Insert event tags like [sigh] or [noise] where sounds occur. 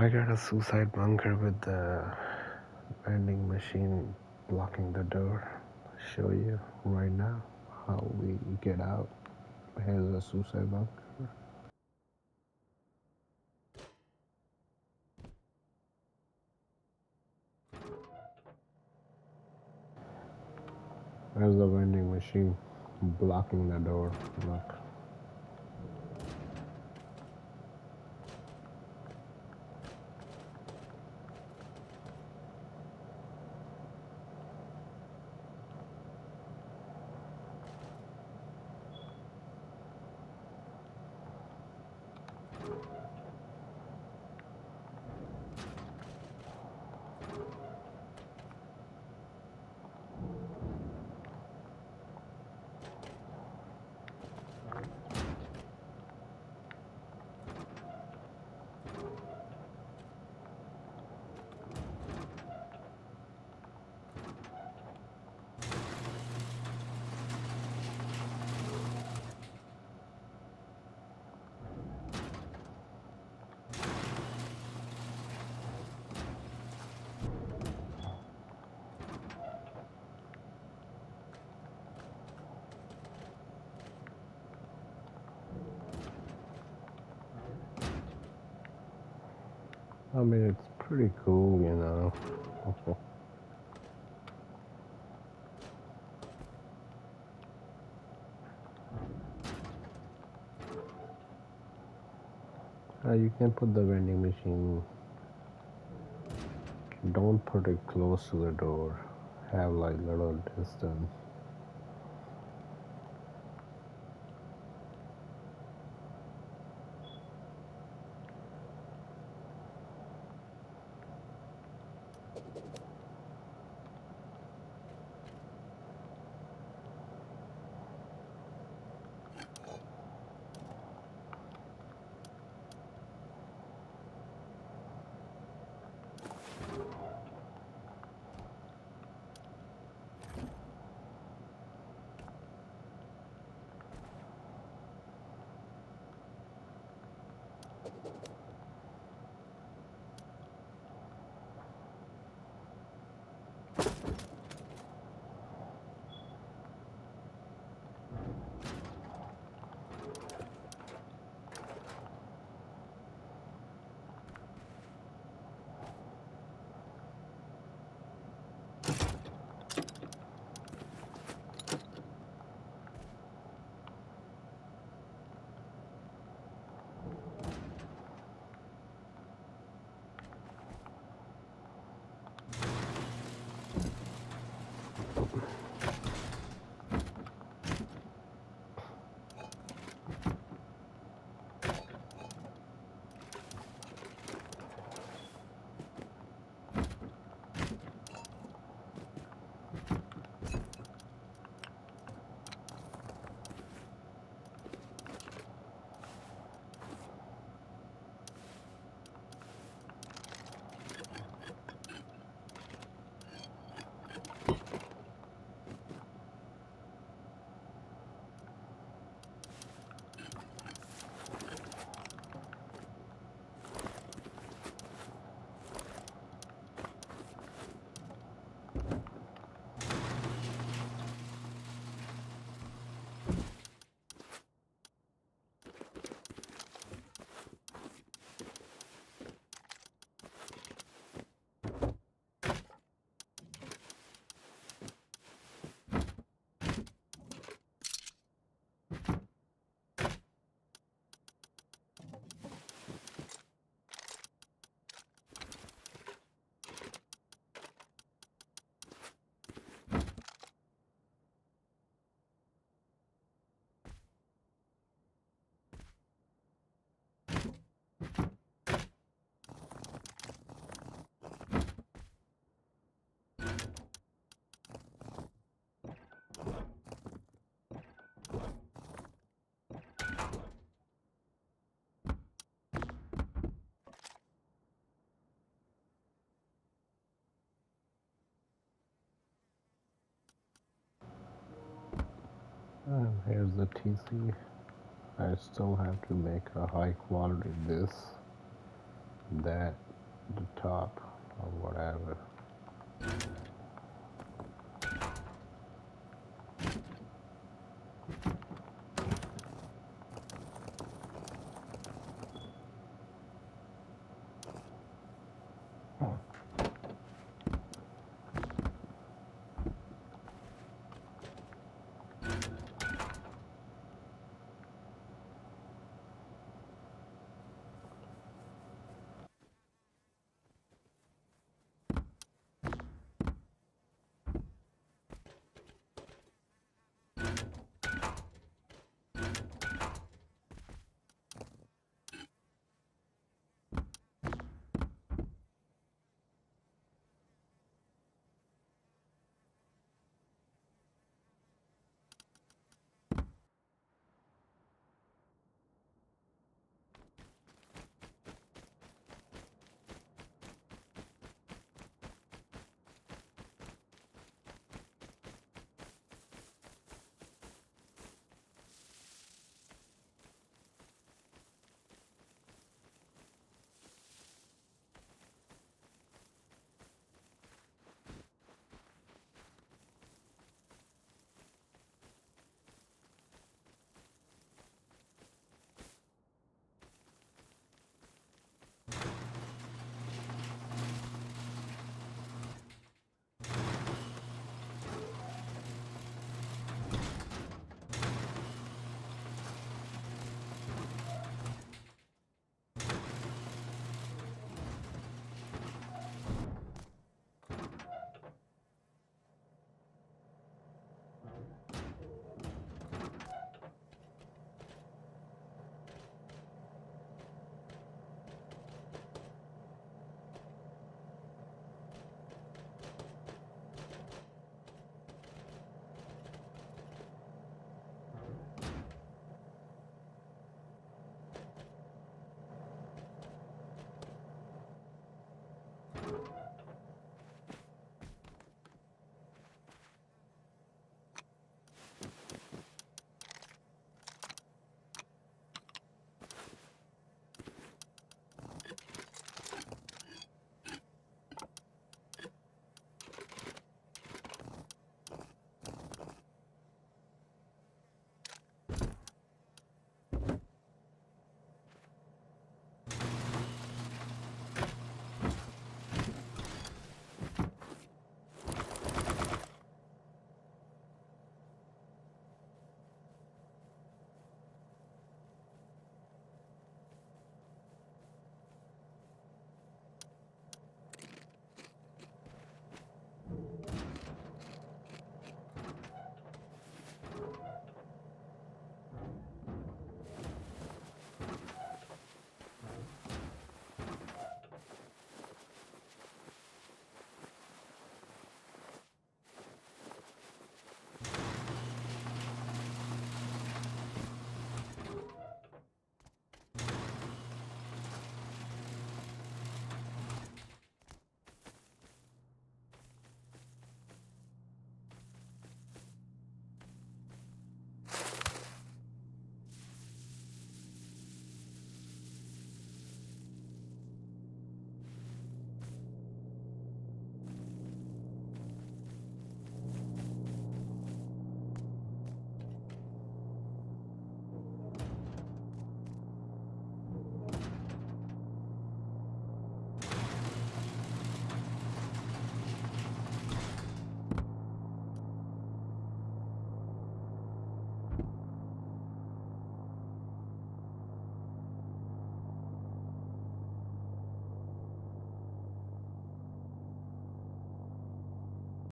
I got a suicide bunker with the vending machine blocking the door. I'll show you right now how we get out. Here's a suicide bunker. There's the vending machine blocking the door. Look. I mean, it's pretty cool, you know. Uh, [laughs] you can put the vending machine. Don't put it close to the door. Have like little distance. And here's the TC. I still have to make a high quality this, that, the top or whatever.